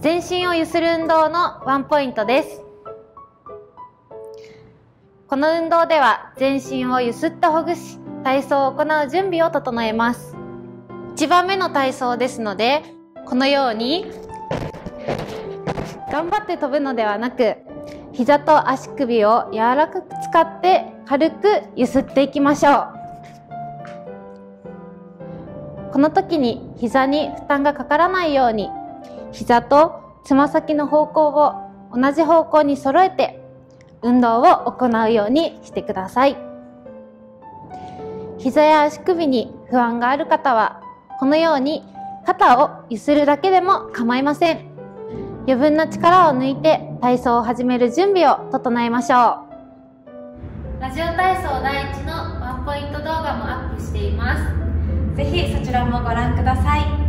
全身をゆする運動のワンポイントです。この運動では全身をゆすってほぐし体操を行う準備を整えます。1番目の体操ですのでこのように頑張って飛ぶのではなく膝と足首を柔らかく使って軽くゆすっていきましょう。この時に膝に負担がかからないように膝とつま先の方向を同じ方向に揃えて運動を行うようにしてください。膝や足首に不安がある方はこのように肩をゆするだけでも構いません。余分な力を抜いて体操を始める準備を整えましょう。ラジオ体操第一のワンポイント動画もアップしています。ぜひそちらもご覧ください。